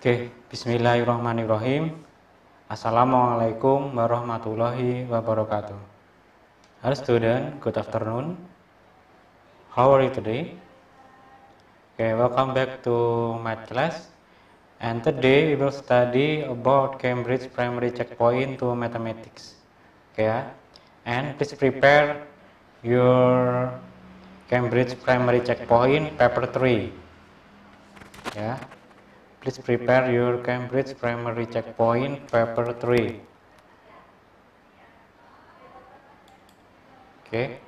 Oke, bismillahirrahmanirrahim. Assalamualaikum warahmatullahi wabarakatuh. Hello student, good afternoon. How are you today? Okay, welcome back to my class. And today we will study about Cambridge Primary Checkpoint to Mathematics. Okay, ya. and please prepare your Cambridge Primary Checkpoint paper 3. Ya. Please prepare your Cambridge Primary Checkpoint Paper 3. Okay.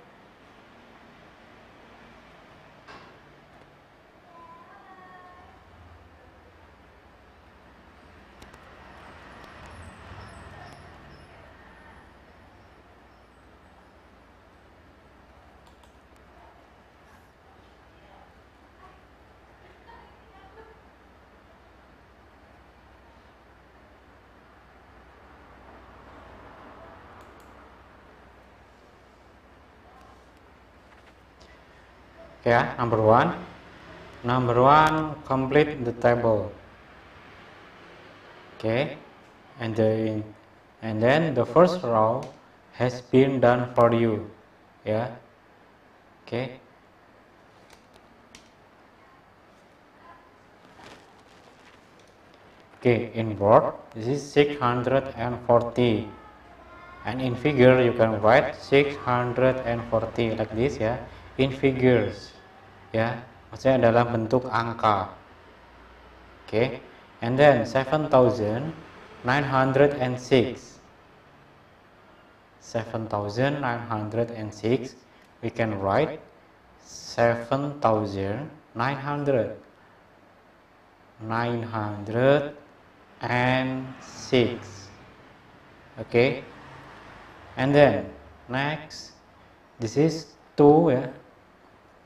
Yeah number one. Number one complete the table. Okay. And the and then the first row has been done for you yeah okay. Okay in board this is 640 and in figure you can write 640 like this yeah in figures ya. Maksudnya dalam bentuk angka. Oke. Okay. and then 7906 7906 we can write 7900 900 and 6 okay and then next. This is 2 ya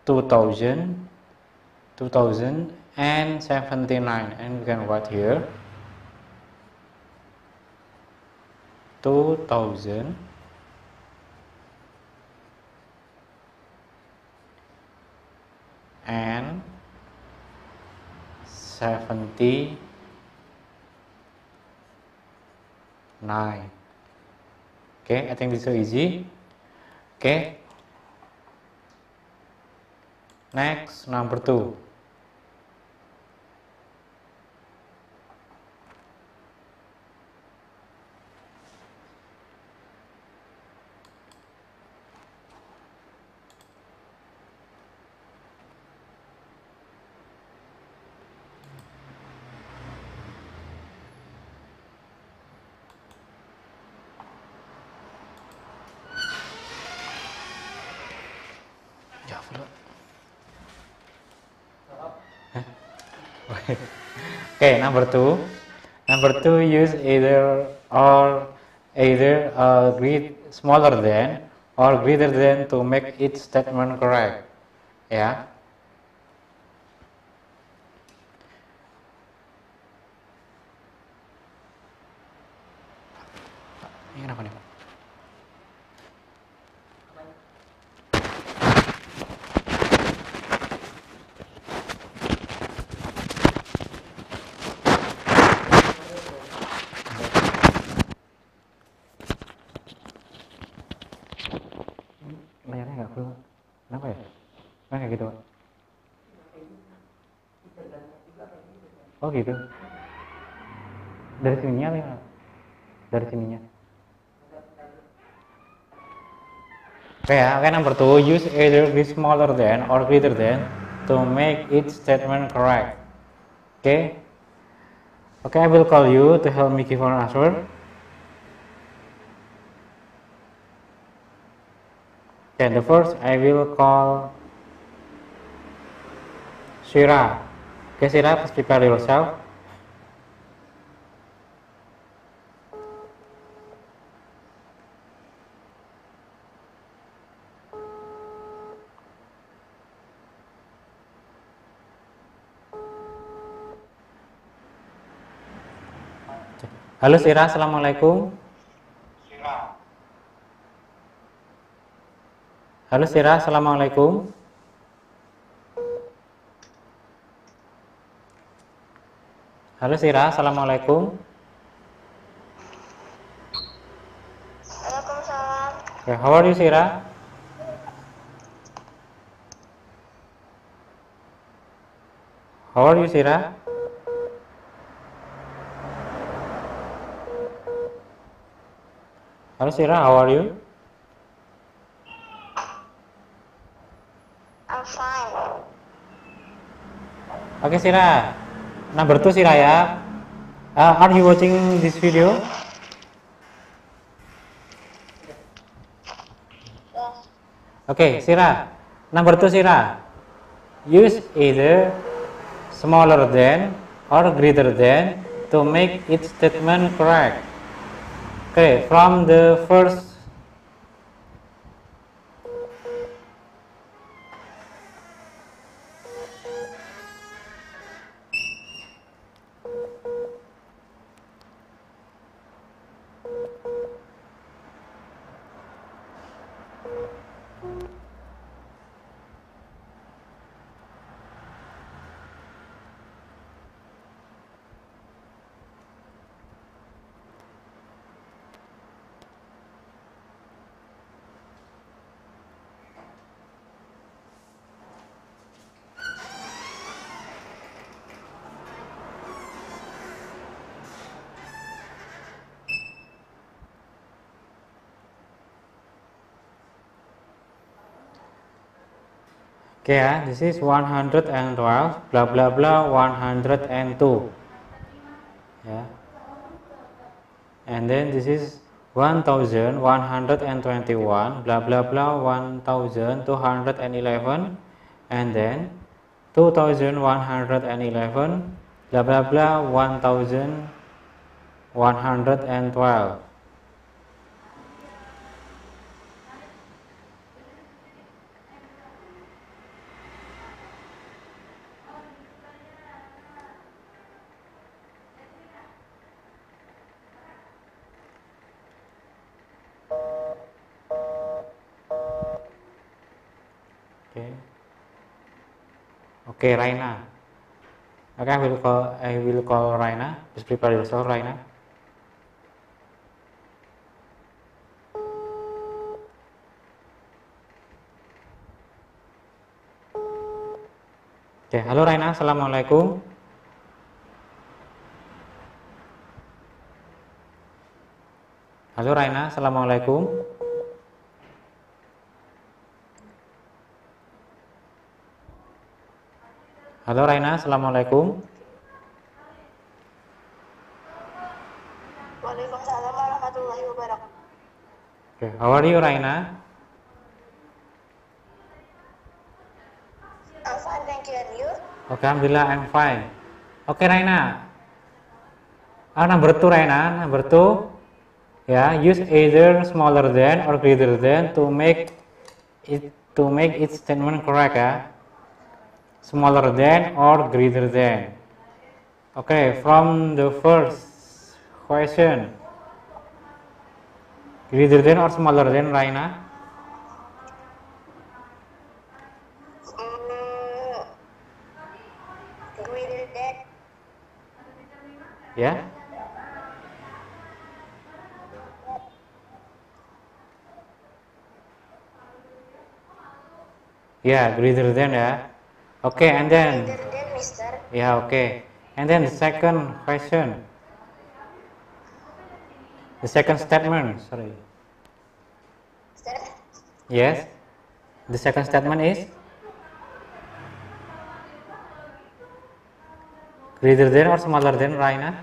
2000 2079 and we can write here. 2000 and 79 okay I think this is easy. Okay Next, number two. Okay number two number two use either or either uh, great smaller than or greater than to make each statement correct yeah. Oh gitu. Dari sininya nih dari sininya. Okay, oke okay, number two. Use either be smaller than or greater than to make each statement correct. Okay? okay I will call you to help me give an answer. Okay the first I will call Shira Guess it up, prepare yourself. Halo Sira, Assalamualaikum. Halo Sira, Assalamualaikum. Halo Sira, Assalamualaikum. Waalaikumsalam. Okay, how are you Sira? How are you Sira? Halo Sira, how are you? I'm fine. Oke Sira, number two Sira ya. Uh, are you watching this video? Oke Sira, number two Sira. Use either smaller than or greater than to make its statement correct. Okay, from the first Oke ya, this is 112 bla bla bla 102. Ya. And then this is 1121 bla bla bla 1211 and then 2111 bla bla bla 1112. Okay. Okay, Raina. Okay, I will call I will call Raina. Please prepare yourself, Raina. Oke, halo Raina, assalamualaikum. Halo Raina, assalamualaikum. Halo Raina, assalamualaikum. Waalaikumsalam warahmatullahi wabarakatuh. Okay, how are you Raina? I'm fine, thank you. And you? Oke, alhamdulillah I'm fine. Oke Raina. Ah, number two Raina, number two. Ya, use either smaller than or greater than to make it to make its statement correct ya. Smaller than or greater than. Okay, from the first question. Greater than or smaller than Raina? Mm, greater than. Ya. Ya, greater than ya. Okay, and then than, yeah, okay. And then the second question. The second statement, sorry. Yes. The second statement is greater than or smaller than Raina?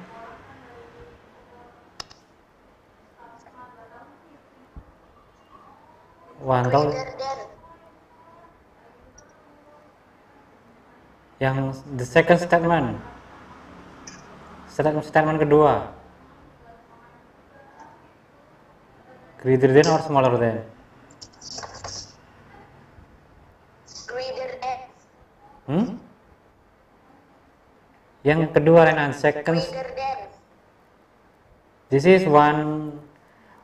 One thousand. yang the second statement. Statement, statement kedua. Greater than or smaller than? Greater than. Hmm? yang kedua Renan second this is one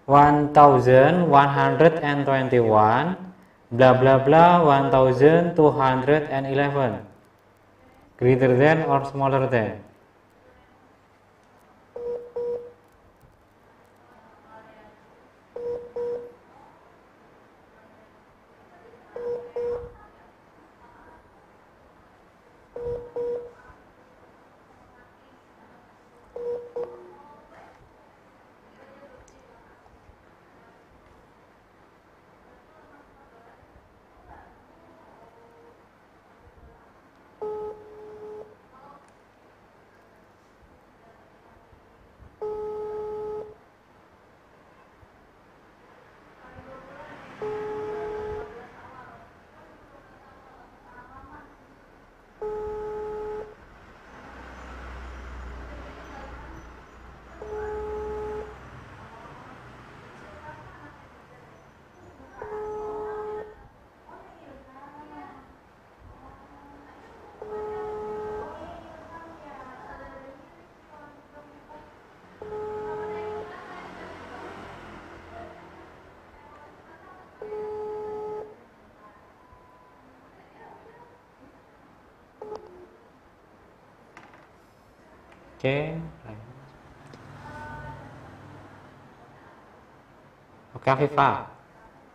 1121 bla bla bla 1211 greater than or smaller than Oke. Oke, Afifah.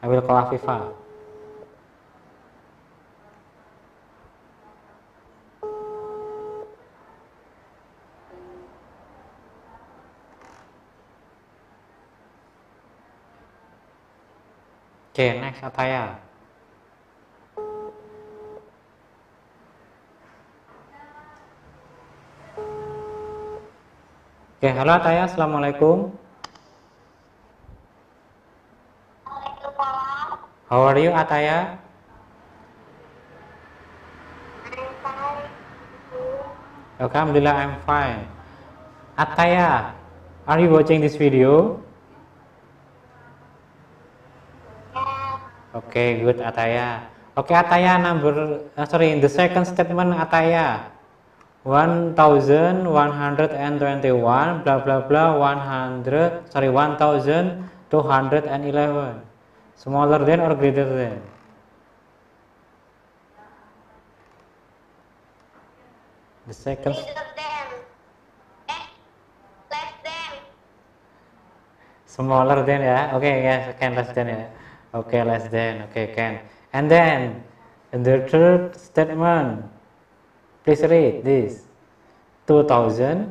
I will call Afifah. Oke, next Ataya. Oke, halo Ataya, Assalamualaikum. How are you, Ataya? Alhamdulillah, I'm fine. Ataya, are you watching this video? Yeah. Okay, good, Ataya. Okay, Ataya, number, uh, sorry, the second statement, Ataya. 1121 blah blah blah 100 sorry 1211 smaller than or greater than? The second. Eh, smaller than ya? Oke yes can less than ya? Oke less than. Oke can. And then the third statement please read this 2000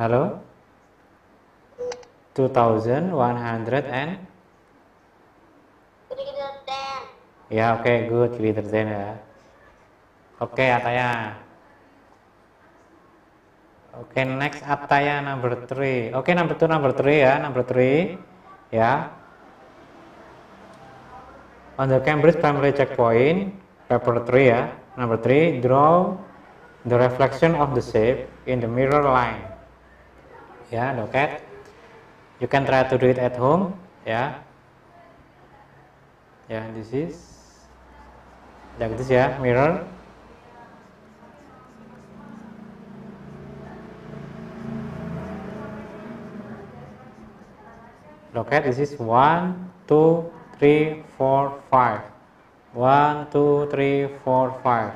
halo 2100 and Greater than. ya oke good greater than ya oke Ataya Oke, next Ataya number 3. Oke, number 2, number 3 ya, number 3. Ya. On the Cambridge primary checkpoint, paper 3 ya. Number 3, draw the reflection of the shape in the mirror line. Ya, look at. You can try to do it at home, ya. Ya, this is like this ya, mirror. Look at this is one, two, three, four, five. One, two, three, four, five.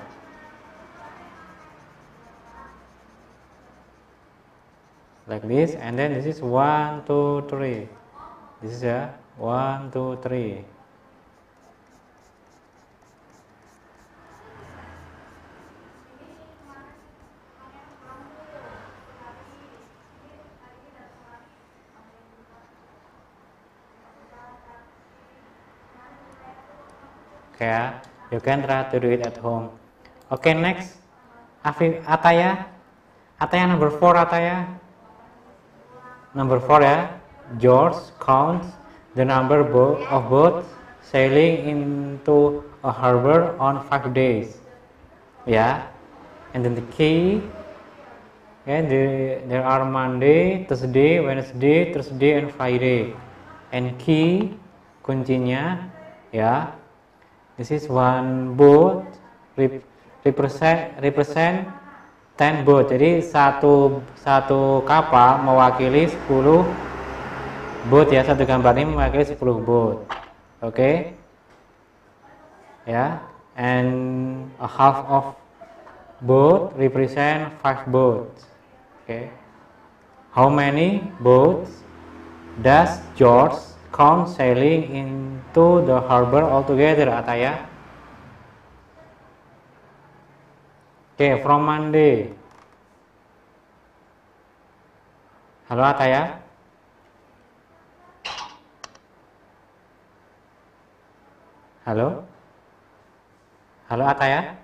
Like this, and then this is one, two, three. This is a one, two, three. Ya. you can try to do it at home. Okay, next, Afif Ataya, Ataya number four Ataya, number four ya. George counts the number of boats sailing into a harbor on five days. Yeah, and then the key. Yeah, the, there are Monday, Thursday, Wednesday, Thursday, and Friday. And key kuncinya ya This is one boat rep- represent represent 10 boat. Jadi satu satu kapal mewakili 10 boat ya. Satu gambar ini mewakili 10 boat. Oke. Ya. And a half of boat represent 5 boats. Oke. How many boats does George count sailing into the harbor altogether Ataya Oke okay, from Monday. Halo Ataya Halo. Halo Ataya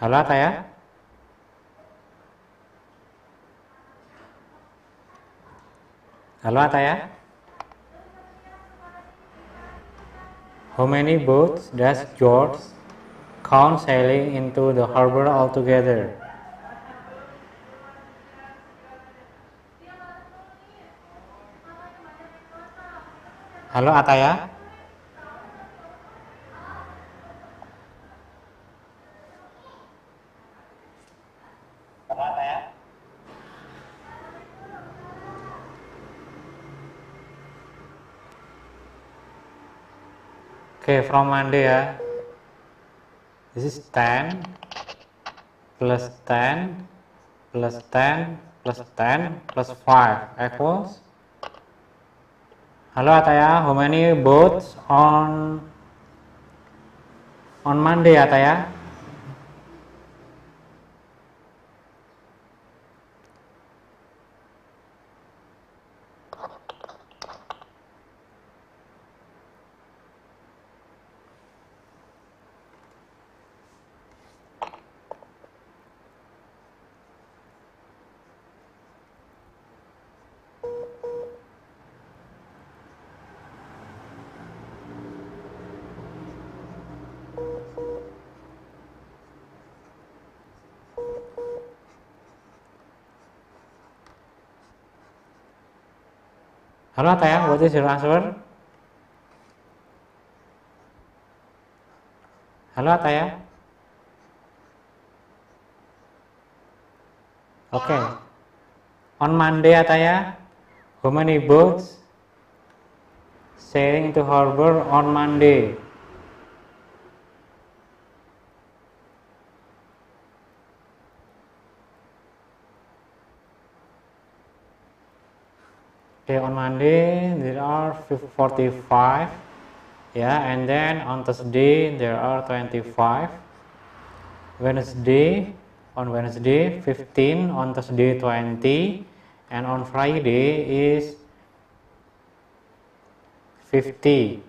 Halo Ataya Halo Ataya. How many boats does George count sailing into the harbor altogether? Halo Ataya. Okay, from Monday ya. This is 10 plus 10 plus 10 plus 10 plus 5 equals Halo Ataya, how many boats on on Monday Ataya? Halo Ataya, what is your answer? Halo Ataya. Oke. Okay. On Monday Ataya, how many boats sailing to harbor on Monday? Okay on Monday there are 45 yeah and then on Thursday there are 25 Wednesday on Wednesday 15 on Thursday 20 and on Friday is 50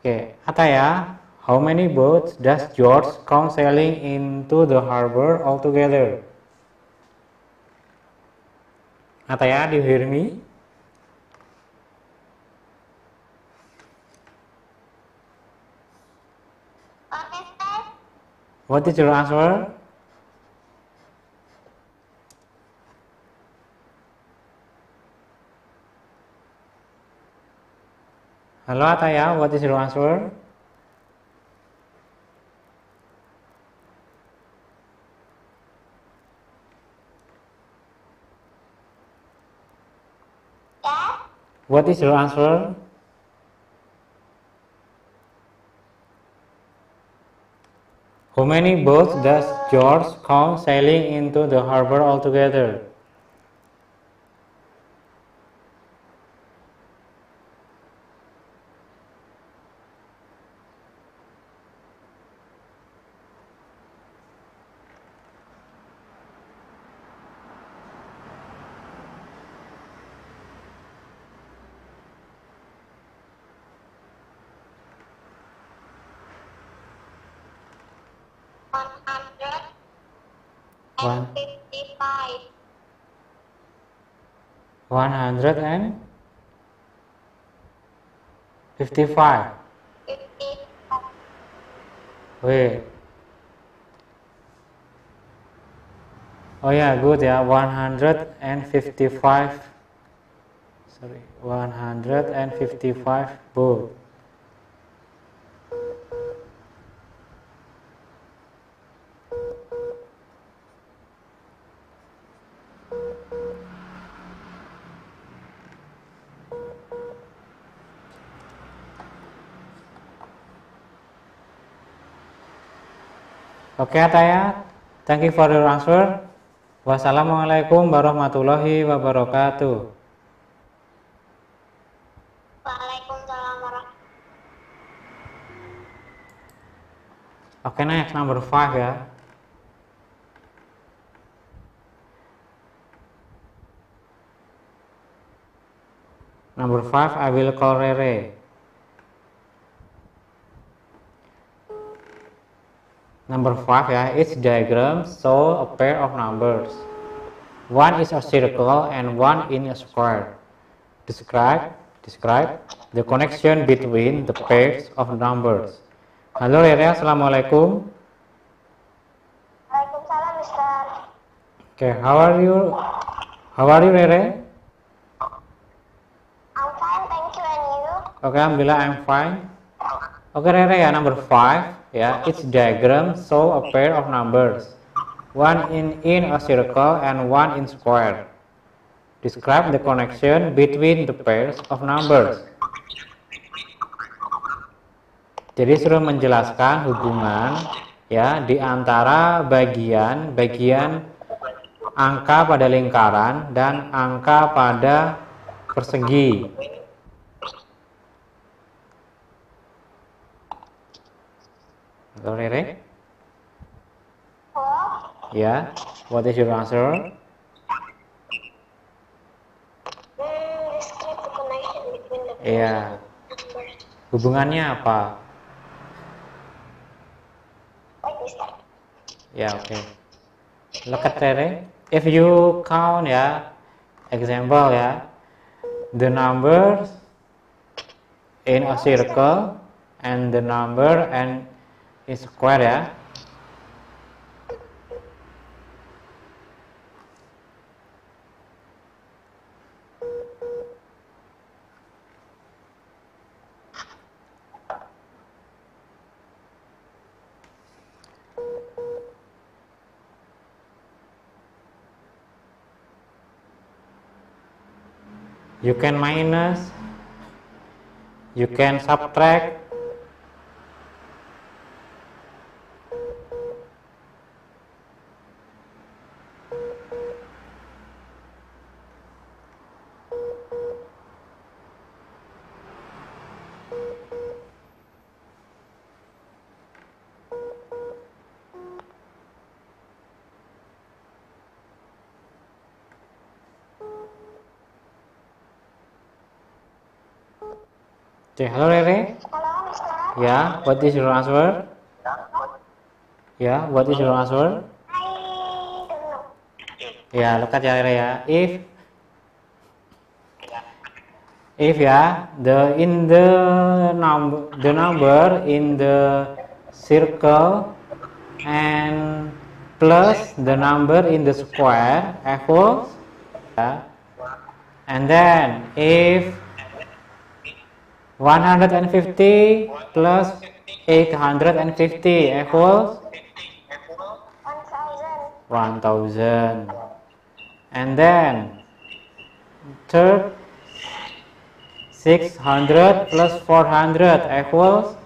okay Ataya how many boats does George come sailing into the harbor altogether Ataya, do you hear me? What is your answer? Hello Ataya, what is your answer? What is your answer? How many boats does George come sailing into the harbor altogether? One fifty-five. One hundred and fifty-five. Wait. Oh yeah, good yeah. One hundred and fifty-five. Sorry, one hundred and fifty-five boat. Oke okay, Ataya, thank you for your answer. Wassalamualaikum warahmatullahi wabarakatuh. Waalaikumsalam warahmatullahi Oke okay, next number 5 ya. Number 5 I will call Rere. Number 5 ya, each diagram show a pair of numbers. One is a circle and one in a square. Describe describe the connection between the pairs of numbers. Halo Rere, Assalamualaikum. Waalaikumsalam, Mister. Okay, how are you? How are you Rere? I'm fine, thank you, and you? Okay, Alhamdulillah I'm fine. Okay Rere ya, number 5 ya each diagram show a pair of numbers. One in in a circle and one in square. Describe the connection between the pairs of numbers. Jadi suruh menjelaskan hubungan ya di antara bagian bagian angka pada lingkaran dan angka pada persegi. Halo Rere? Hello? Ya, what is your answer? Iya. Hubungannya apa? Ya, oke. Look at Rere. If you count ya, example ya, the numbers in a circle and the number and square ya. You can minus, you can subtract, Rere. Hello, Mister. Ya, what is your answer? Ya, what is your answer? Ya, look at ya Rere ya. If if ya the in the number the number in the circle and plus the number in the square equals ya. and then if 150 plus 850 equals 1,000. 1000 and then third 600 plus 400 equals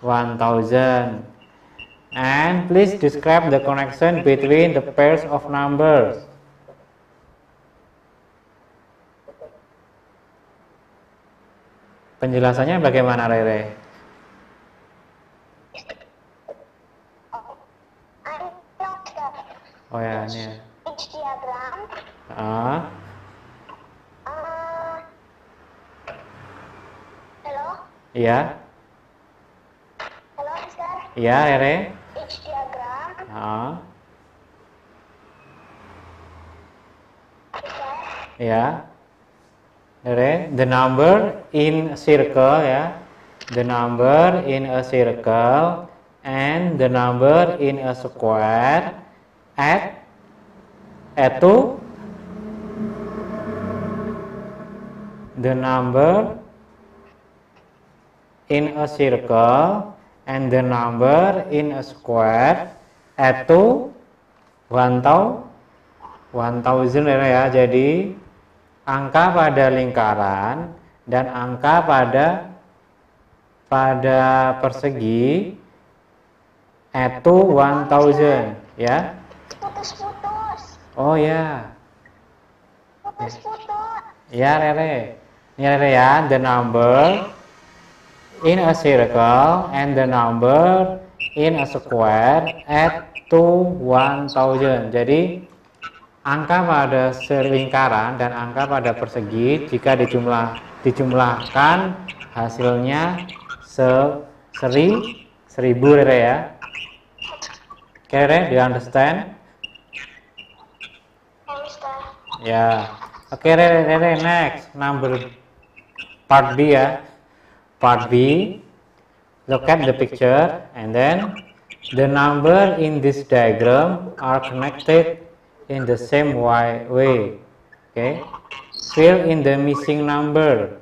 1,000. 1000 and please describe the connection between the pairs of numbers penjelasannya bagaimana Rere? Oh ya ini ya. H diagram. ah Uh, hello? iya Hello, Mister. iya Rere H diagram. ah Mister. Rere the number in a circle ya. The number in a circle and the number in a square add add to the number in a circle and the number in a square add to 1000 1000 Rere ya jadi angka pada lingkaran dan angka pada pada persegi to 1000 ya? Putus-putus. oh ya. Putus-putus. ya Rere. Ini Rere ya. The number in a circle and the number in a square add to 1000 jadi angka pada selingkaran dan angka pada persegi jika dijumlah dijumlahkan hasilnya se seri seribu Rere ya Oke Rere understand. Ya. Oke, Rere, Rere, next number part B ya. Part B. Look at the picture and then the number in this diagram are connected in the same way. Okay. Fill in the missing number.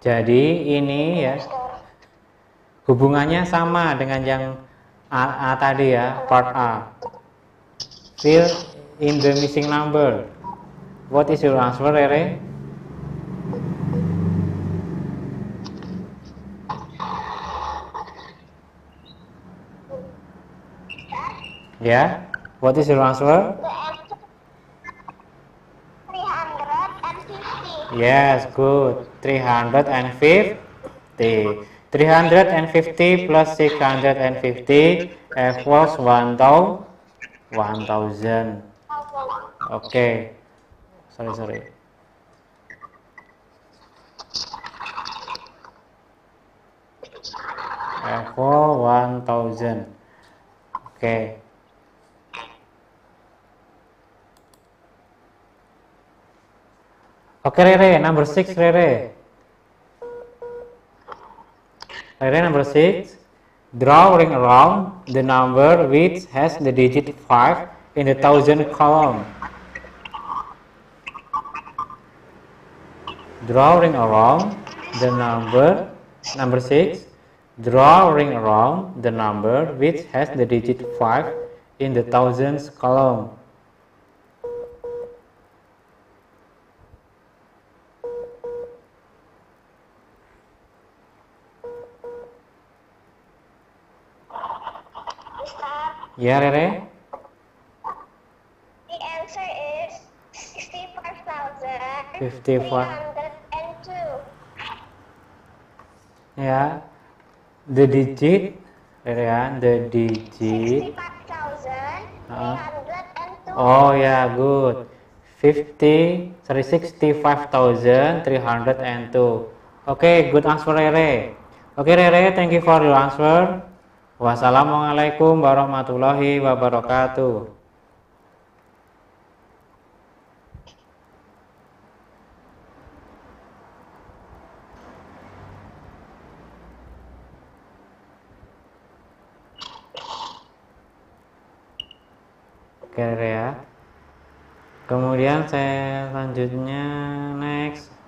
Jadi ini ya hubungannya sama dengan yang A, A tadi ya, part A. Fill in the missing number. What is your answer, Rere? Yeah. What is your answer? The answer 350. Yes, good. 350. 350 plus 650 equals 1000. 1000. Okay. Sorry, sorry. Equal 1000. Okay. Okay, number 6, Rere. Rere, number 6. Drawing around the number which has the digit 5 in the thousand column. Drawing around the number, number 6. Drawing around the number which has the digit 5 in the thousands column. Ya, Rere. The answer is 65,302. 55. Ya. The digit, Rere ya, the digit. 65,302. Oh ya, good. 50, sorry 65,302. Okay, good answer Rere. Okay Rere, thank you for your answer. Wassalamualaikum warahmatullahi wabarakatuh. Oke ya. Kemudian saya lanjutnya next.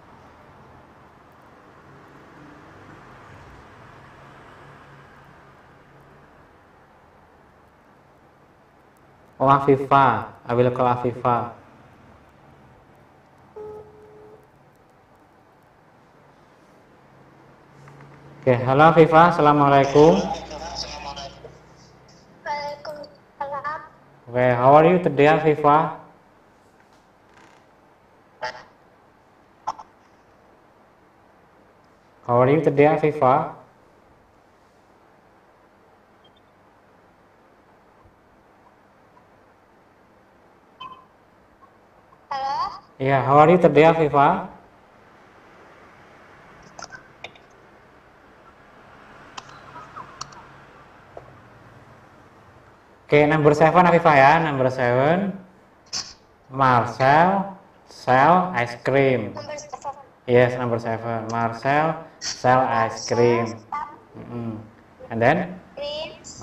Oh Afifa, I will call Afifa. Oke, halo Afifa, assalamualaikum. Waalaikumsalam. Oke, how are you today Afifa? How are you today Afifa? Halo. Yeah, how are you today Afifa? Oke, number seven Afifah ya, number seven. Marcel sell ice cream. Yes, number seven. Marcel sell ice cream. Mm-mm. And then,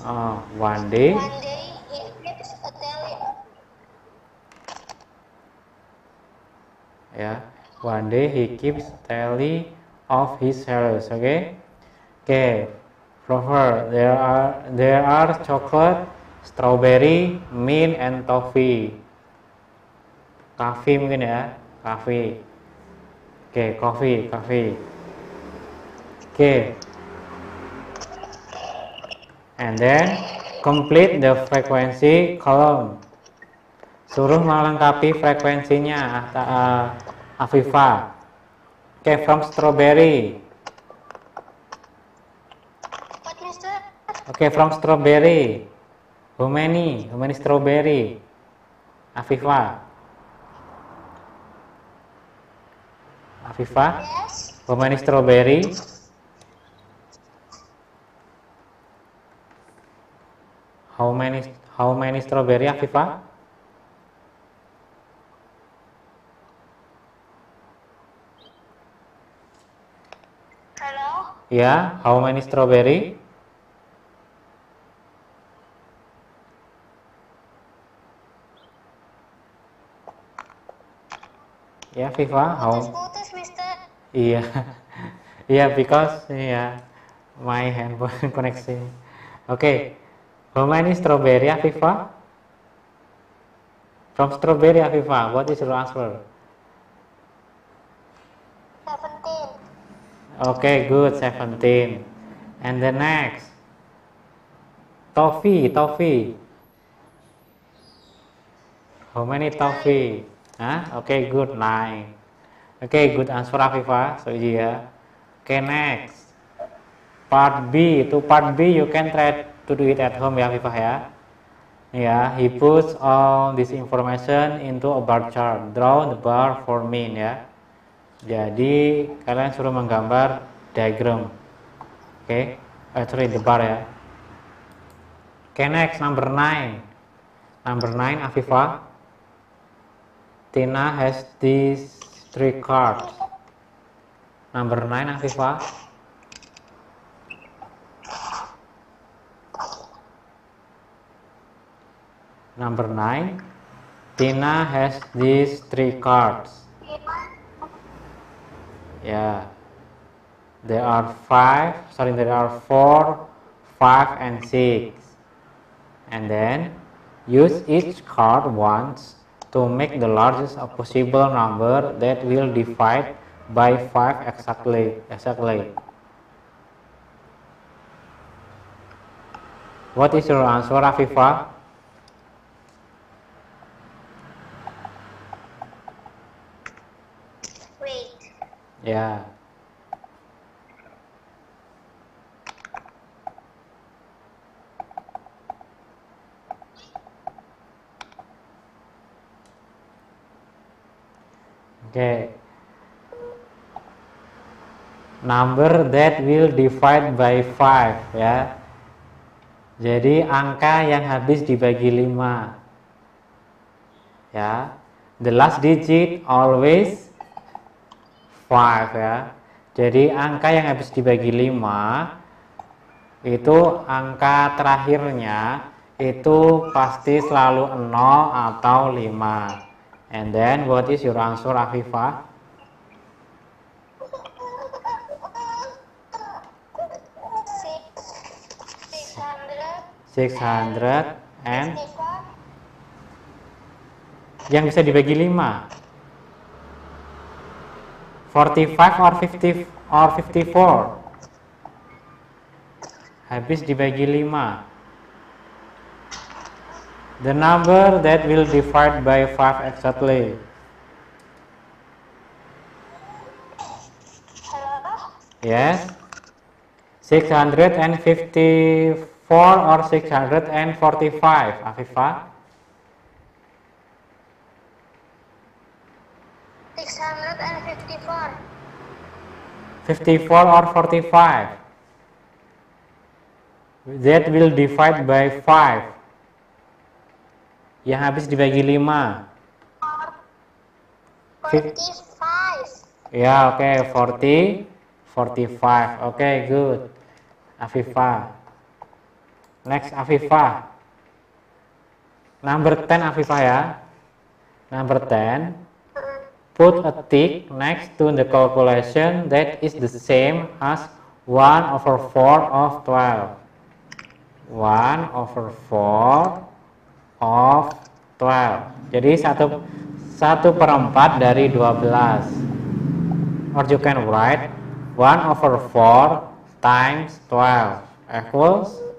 oh, one day, One day he keeps a tally. Ya, one day he keeps tally of his sales. Okay, okay. Flower, there are there are chocolate, strawberry, mint, and toffee. Coffee mungkin ya, coffee. Oke, coffee, coffee. Oke. And then complete the frequency column. Suruh melengkapi frekuensinya uh, Afifa. Oke, from strawberry. Oke, from strawberry. How many? How many strawberry? Afifa. Afifa, Yes. how many strawberry? How many how many strawberry Afifa? Ya, how many strawberry? Ya, Viva, how? Iya, iya because iya my handphone koneksi. Oke, how many strawberry Afifa? From strawberry Afifa, what is your answer? Okay, good, 17. And the next, toffee, toffee. How many toffee? Huh? Okay, good. Nine. Okay, good answer Afifa. So yeah. Okay, next. Part B. To part B, you can try to do it at home ya Afifa ya. Ya, he puts all this information into a bar chart. Draw the bar for mean ya. Jadi kalian suruh menggambar diagram. Oke, okay. uh, the bar ya. Okay, next number 9. Number 9 Afifa. Tina has these three cards. Number 9 Afifa. Number 9. Tina has these three cards. Yeah. There are five, sorry, there are four, five, and six. And then use each card once to make the largest possible number that will divide by 5 exactly exactly what is your answer Afifa yeah Okay. Number that will divide by 5 ya. Jadi angka yang habis dibagi 5. Ya. The last digit always 5 ya. Jadi angka yang habis dibagi 5 itu angka terakhirnya itu pasti selalu 0 atau 5. And then what is your answer Afifa? Six, hundred. 600 and yang bisa dibagi 5 45 or 50 or 54 habis dibagi 5 the number that will divide by 5 exactly. Yes. 654 or 645 Afifa Six hundred and fifty-four. 54 or 45 that will divide by 5 yang habis dibagi 5 Forty-five. ya oke 40 45 oke good. Afifa. Next Afifa. Number 10 Afifa ya. Number 10 put a tick next to the calculation that is the same as 1 over 4 of 12 1 over 4 of 12 jadi satu satu per 4 dari 12 or you can write 1 over 4 times 12 equals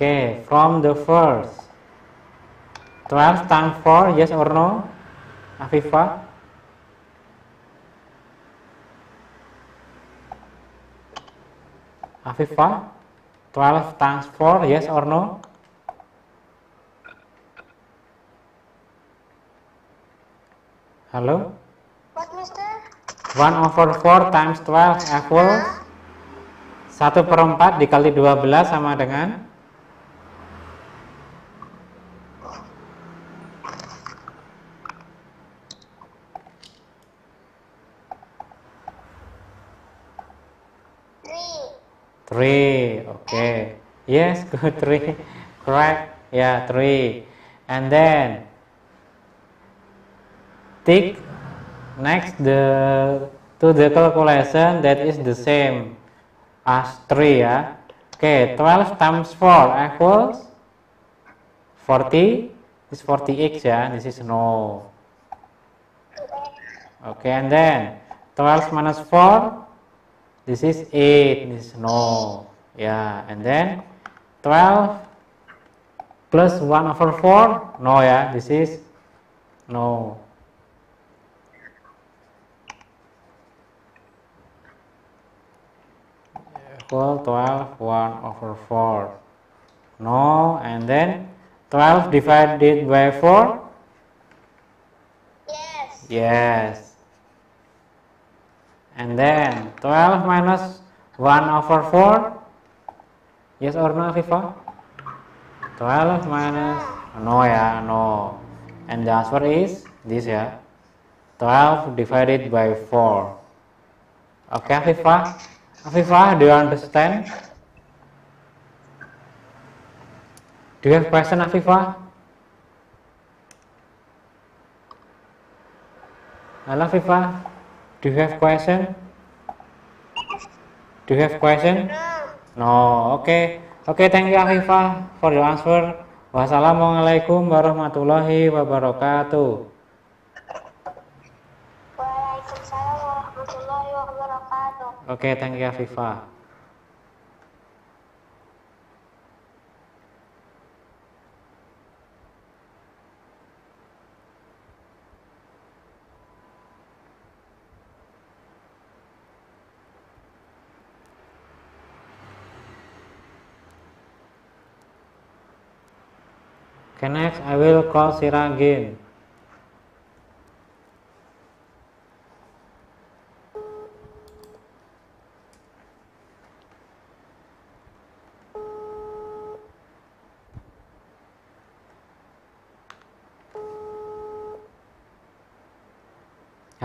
Okay, from the first 12 times 4, yes or no? Afifa? Afifa? 12 times 4, yes or no? Halo? What, Mister? 1 over 4 times 12 equals 1 per 4 dikali 12 sama dengan Three. 3 okay. Yes good 3 correct yeah 3 and then tick next the to the calculation that is the same as 3 ya. Okay 12 times 4 equals 40 this 40x ya this is no. Okay and then 12 minus 4 This is 8. This is no. Yeah, and then 12 plus 1 over 4? No, yeah, this is no. Equal 12, 1 over 4. No, and then 12 divided by 4? Yes. Yes. And then 12 minus 1 over 4? Yes or no, Viva? 12 minus no ya, no. And the answer is this ya. 12 divided by 4. Okay, Afifah? Afifah, do you understand? Do you have question, Afifah? Hello, Afifah. Do you have question? Do you have question? No. No, okay. Okay, thank you Afifah for your answer. Wassalamualaikum warahmatullahi wabarakatuh. Waalaikumsalam warahmatullahi wabarakatuh. Okay, thank you Afifah. Okay, next I will call Sira again.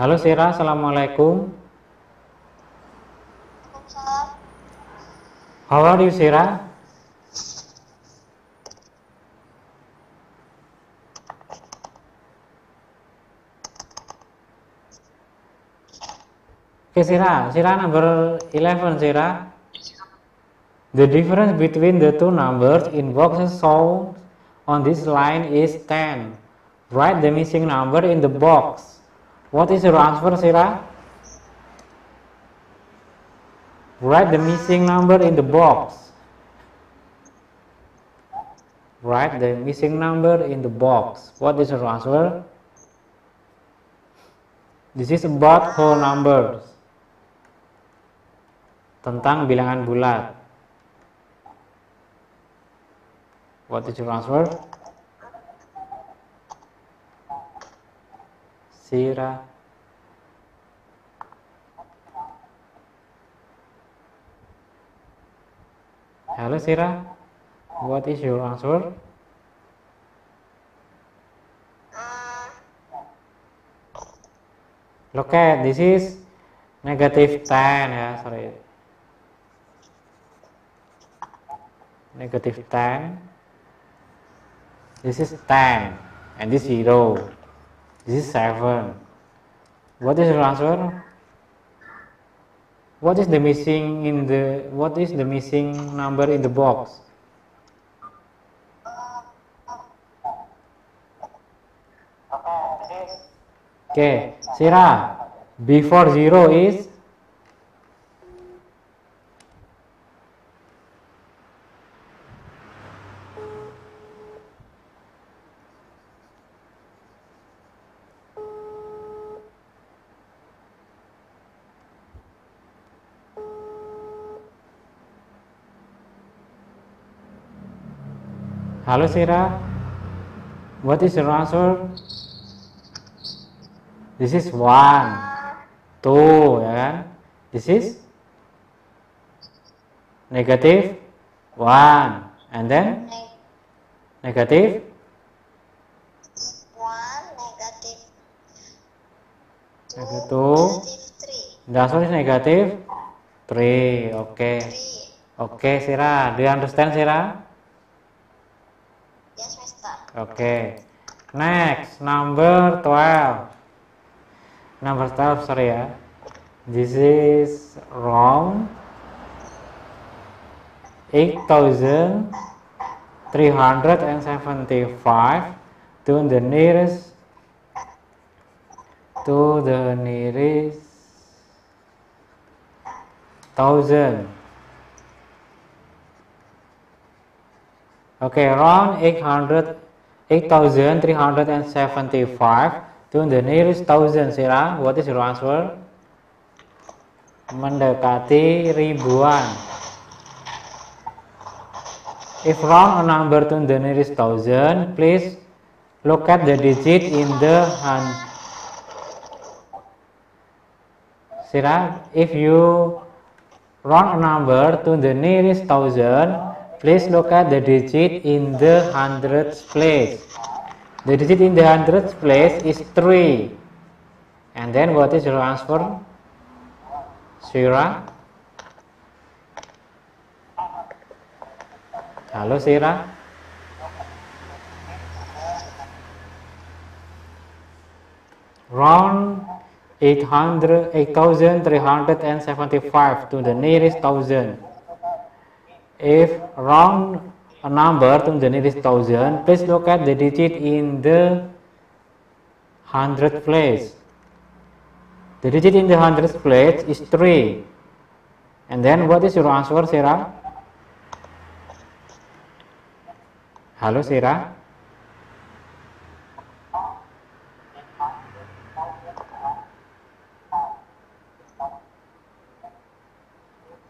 Halo Sira, Assalamualaikum. How are you Sira? Okay, Sira. Sira number 11, Sira. The difference between the two numbers in boxes shown on this line is 10. Write the missing number in the box. What is your answer, Sira? Write the missing number in the box. Write the missing number in the box. What is your answer? This is about whole numbers. Tentang bilangan bulat. What is your answer? Sira. Hello Sira. What is your answer? Look at this is negative 10 ya, sorry. Negative 10. This is 10 and this 0. This is 7. What is the answer? What is the missing in the what is the missing number in the box? Okay, Sira, before 0 is Halo Sira, what is your answer? This is one, two, ya kan? This is negative one, and then neg- negative one, negative two, Negative two. negative three, the answer is negative three. Okay, three. okay, Sira, do you understand, Sira? Okay, next number twelve. Number twelve, sorry ya. This is and seventy-five to the nearest to the nearest thousand. Okay, round 800, 8,375 to the nearest thousand, Sira. What is your answer? Mendekati ribuan. If round a number to the nearest thousand, please look at the digit in the hand. Sira, if you round a number to the nearest thousand, Please look at the digit in the hundredths place. The digit in the hundredths place is 3. And then what is your answer? Sira? Halo Sira? Round 800, 8375 to the nearest thousand. If round a number to the nearest thousand, please look at the digit in the hundredth place. The digit in the hundredth place is 3. And then what is your answer, Sarah? Hello, Sarah?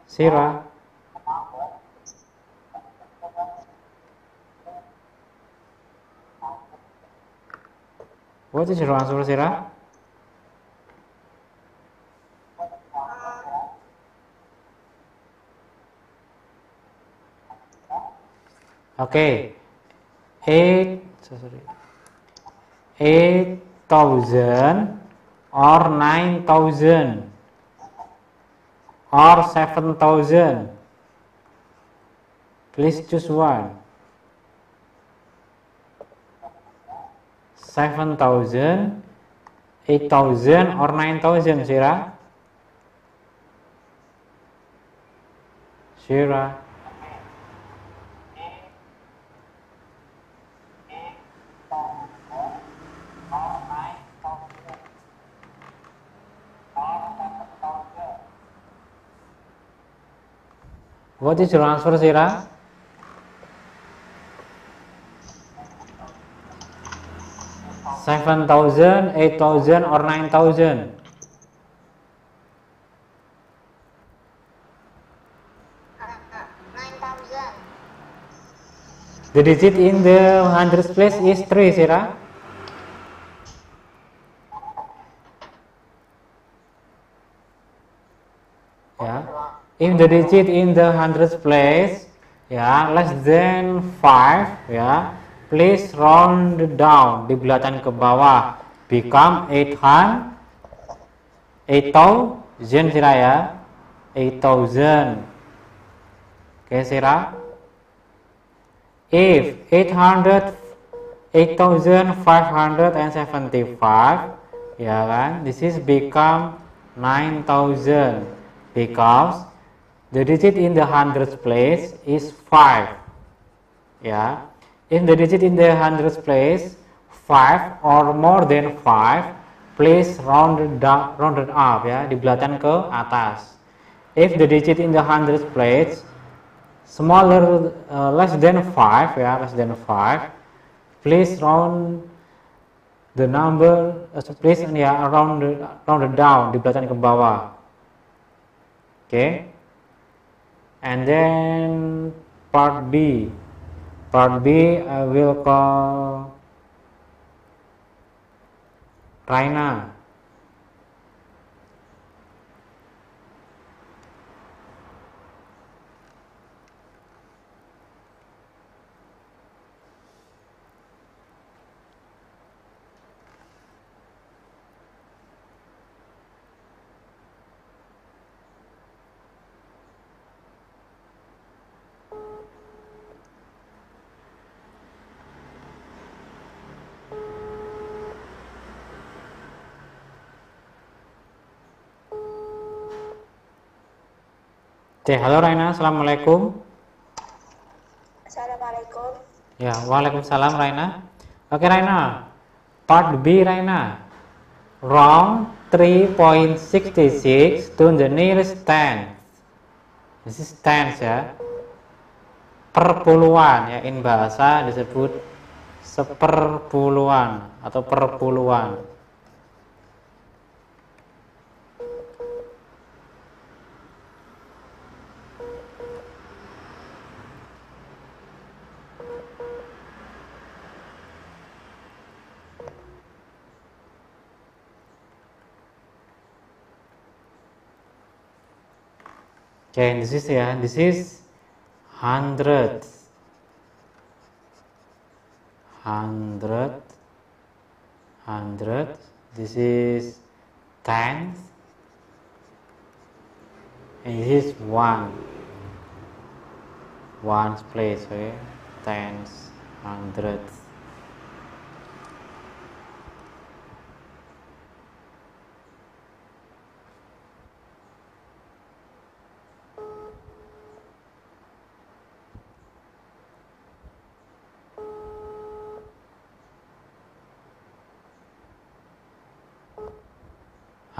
Sarah? What is your answer, eight sorry, eight thousand or nine thousand or seven thousand. Please choose one. 7,000, 8,000 or 9,000 Shira? Shira? What is your answer, Shira? 7,000, 8,000 or 9,000? The digit in the hundreds place is 3, Sira. Yeah. If the digit in the hundreds place, yeah, less than 5, yeah, please round down. Di belakang ke bawah. Become 800 8000 sira ya. 8000 oke sira. If 800 8575 ya kan? This is become 9000 because the digit in the hundreds place is 5 ya If the digit in the hundreds place 5 or more than 5, please round it, down, round it up ya, dibelatan ke atas. If the digit in the hundreds place smaller uh, less than 5 ya, less than 5, please round the number uh, please ya round round it down, dibelatan ke bawah. Oke. Okay. And then part B Part B I will call Raina Oke, halo Raina, Assalamualaikum. Assalamualaikum. Ya, Waalaikumsalam Raina. Oke Raina, part B Raina. Round 3.66 to the nearest tenth. This is tenth ya. perpuluhan ya in bahasa disebut seperpuluhan atau perpuluhan Okay, this is yeah, this is hundred, hundred, hundred. This is tenth, and this is one, ones place, okay, tens, hundredth.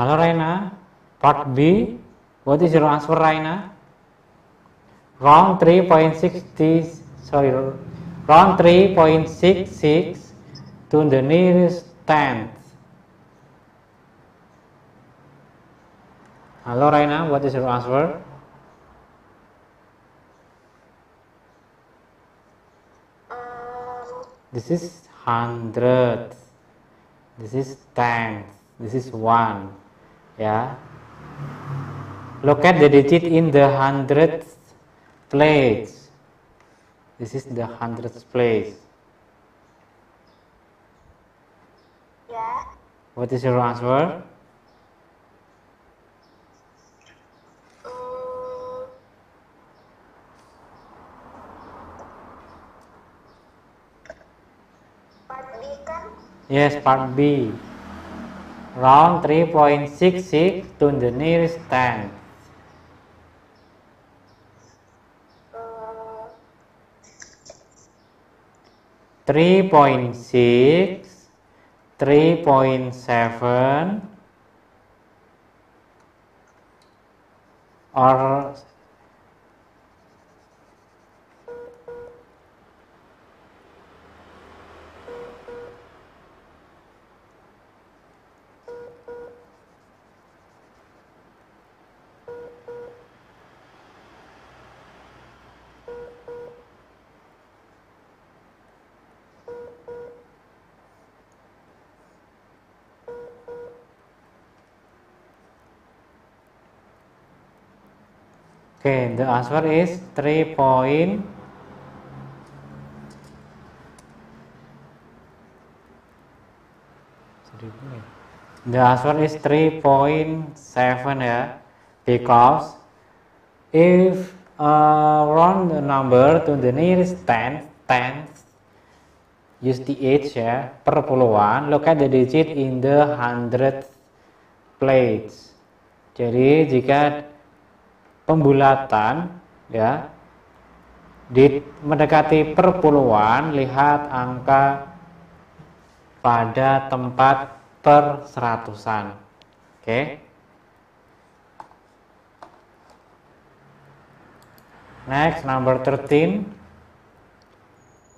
Halo Raina, part B. What is your answer, Raina? Round 3.60, sorry, round 3.66 to the nearest tenth. Hello Raina, what is your answer? This is hundred. This is tenth. This is one. Ya. Look at the digit in the hundredth place. This is the hundredth place. yeah. What is your answer? Um, part B kan? Yes, part B. Round 3.66 to the nearest tenth. Um, 3.6 3.7 or okay the answer is 3 point the answer is 3.7 ya. Because if uh, round the number to the nearest tenth tenth use the h ya per puluhan look at the digit in the hundredth place jadi jika pembulatan ya di mendekati perpuluhan lihat angka pada tempat per seratusan oke. Next number 13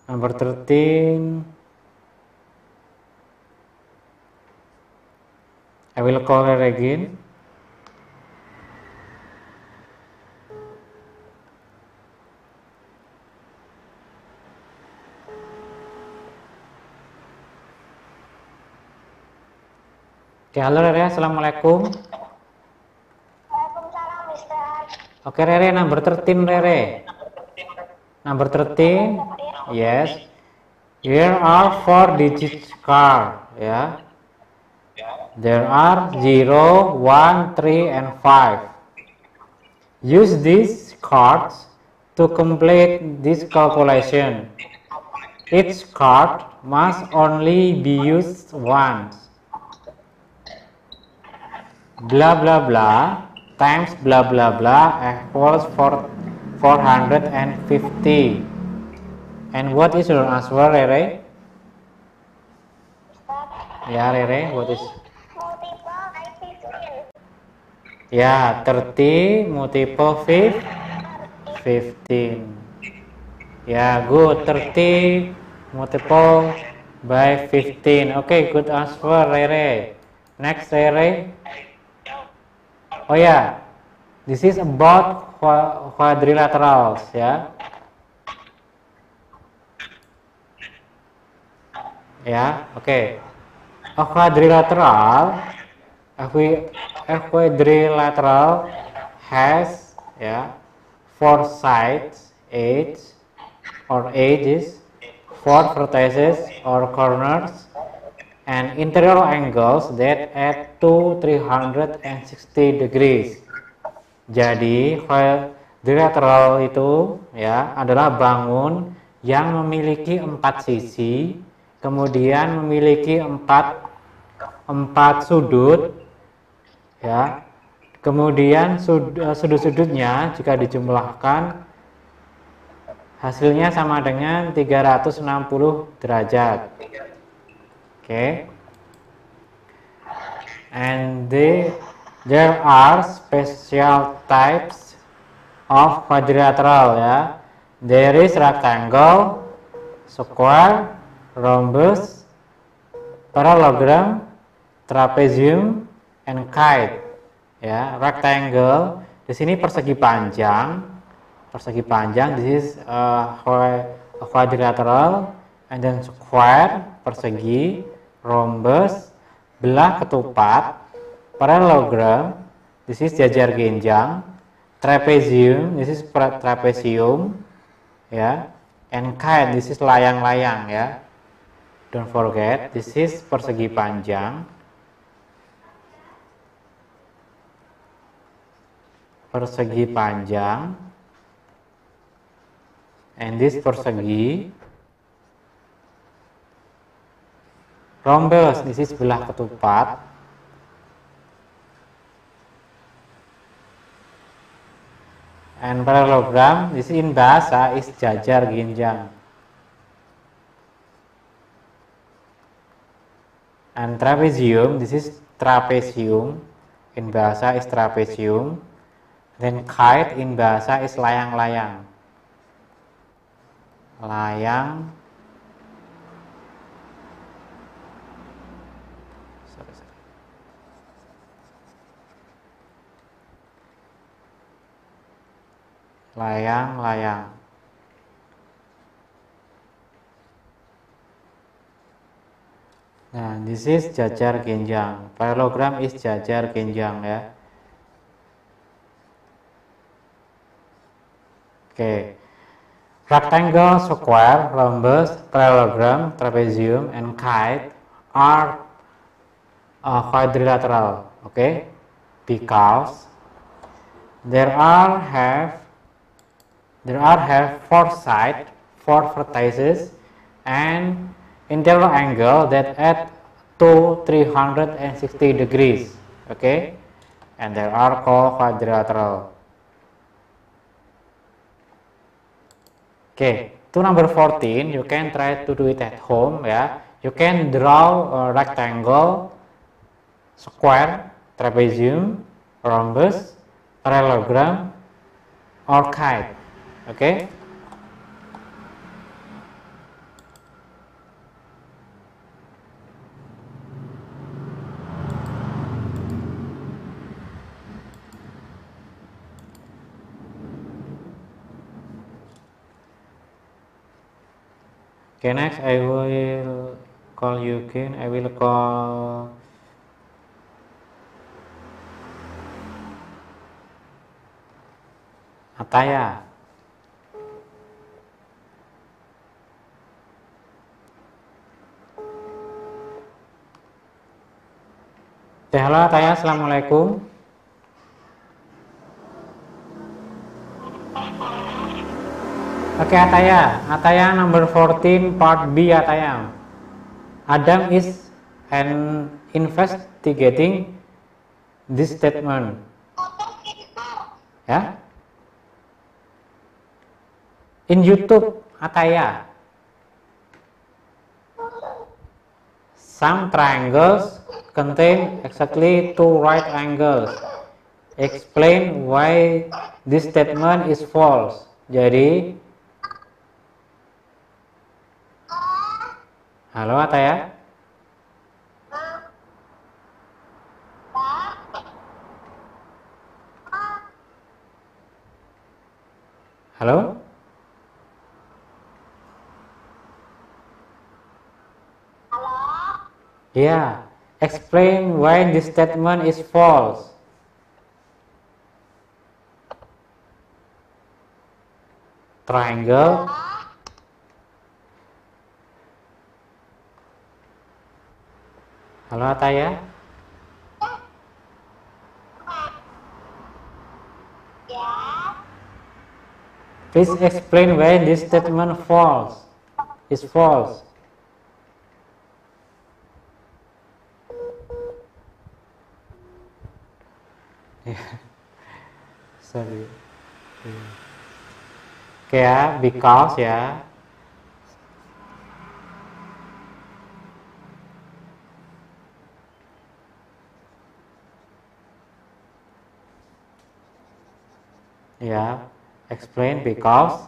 number 13 I will call her again Oke, halo Rere, Assalamualaikum. Waalaikumsalam. Oke Rere, number 13 Rere. Number 13, yes. Here are four digit card, ya. There are 0, 1, 3, and 5. Use these cards to complete this calculation. Each card must only be used once. Blah blah blah times blah blah blah equals for 450 and what is your answer Rere? ya Rere what is Multiple by 15. ya 30 multiple 5 15 Ya, good. 30 multiple by 15. Oke, okay, good answer, Rere. Next, Rere. Oh ya, yeah. this is about quadrilaterals, ya. Ya, oke. Okay. A quadrilateral, a quadrilateral has, ya, four sides, edge, or edges, four vertices or corners, and interior angles that add to 360 degrees. Jadi, quadrilateral itu ya adalah bangun yang memiliki empat sisi, kemudian memiliki empat empat sudut, ya. Kemudian sudut-sudutnya jika dijumlahkan hasilnya sama dengan 360 derajat okay. and the, there are special types of quadrilateral ya. There is rectangle square rhombus parallelogram trapezium and kite ya. Rectangle di sini persegi panjang. Persegi panjang this is uh, quadrilateral and then square persegi rhombus belah ketupat parallelogram this is jajar genjang trapezium this is trapezium ya and kite this is layang-layang ya. Don't forget this is persegi panjang. Persegi panjang. And this persegi rhombus this is belah ketupat. And parallelogram this in bahasa is jajar ginjang. And trapezium this is trapezium. In bahasa is trapezium. Then kite in bahasa is layang-layang. Layang layang-layang Nah, this is jajar genjang. Parallelogram is jajar genjang ya. Oke. Okay. Rectangle, square, rhombus, parallelogram, trapezium, and kite are uh, quadrilateral. Okay, because there are have there are have four sides, four vertices, and interior angle that add to 360 degrees. Okay, and there are called quadrilateral. Okay, to number 14, you can try to do it at home ya. You can draw a rectangle, square, trapezium, rhombus, parallelogram, or kite. Okay. Okay, next I will call you again. I will call Ataya. Halo Ataya, Assalamualaikum. Oke okay, Ataya, Ataya number 14 part B Ataya. Adam is an investigating this statement. Ya. In YouTube Ataya. Some triangles contain exactly two right angles. Explain why this statement is false. Jadi Halo Ata ya? Halo? Yeah. Explain why this statement is false. Triangle. Halo Ataya. Please explain why this statement false. Is false. Sorry. Oke ya, because ya. Ya, explain because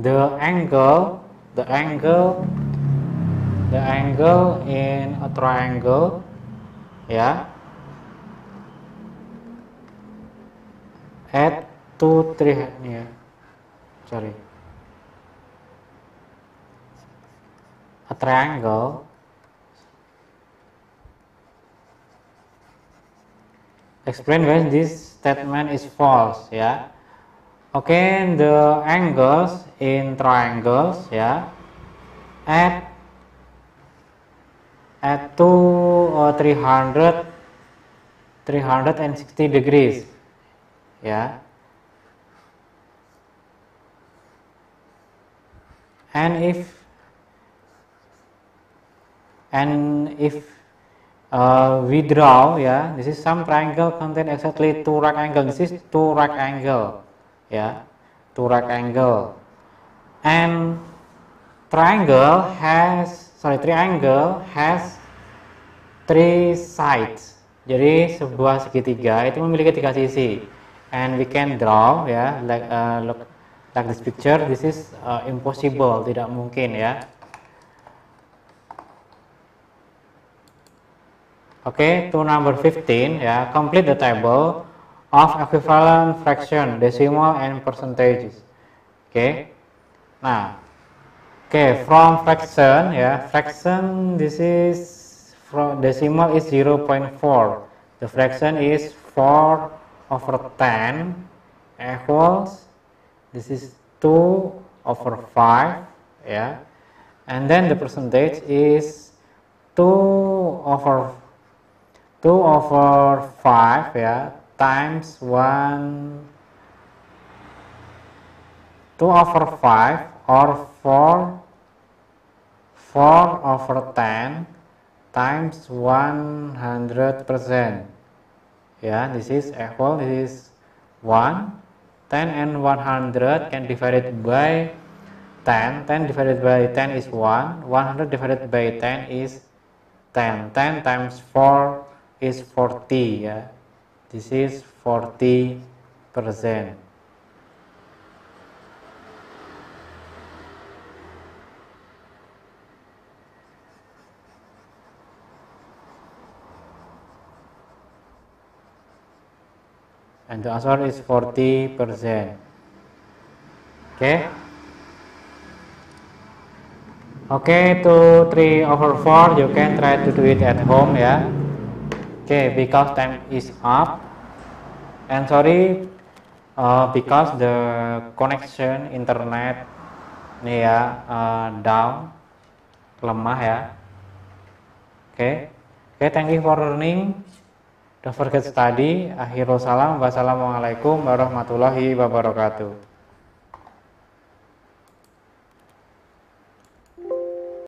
the angle, the angle, the angle in a triangle, ya, at two three ya, sorry, a triangle. Explain when this statement is false ya. Okay the angles in triangles ya. At at two or 300 360 degrees ya. And if and if uh, we draw ya. This is some triangle contain exactly two right angle. This is two right angle ya. Two right angle. And triangle has sorry triangle has three sides. Jadi sebuah segitiga itu memiliki tiga sisi and we can draw ya like uh, look like this picture this is uh, impossible tidak mungkin ya Okay, to number 15, ya, complete the table of equivalent fraction, decimal and percentages. Oke. Okay. Nah, oke, okay, from fraction ya, fraction this is from decimal is 0.4. The fraction is 4 over 10 equals this is 2 over 5 ya. And then the percentage is 2 over 2 over 5 ya times 1 2 over 5 or 4 4 over 10 times 100 percent ya this is equal this is 1 10 and 100 can divided by 10 10 divided by 10 is 1 100 divided by 10 is 10 10 times 4 is 40 ya this is 40 percent and the answer is 40 percent. Okay? Okay to 3 over 4 you can try to do it at home ya okay because time is up. And sorry uh, because the connection internet ini ya uh, down lemah ya. Oke okay. okay, thank you for learning don't forget study akhirul salam wassalamualaikum warahmatullahi wabarakatuh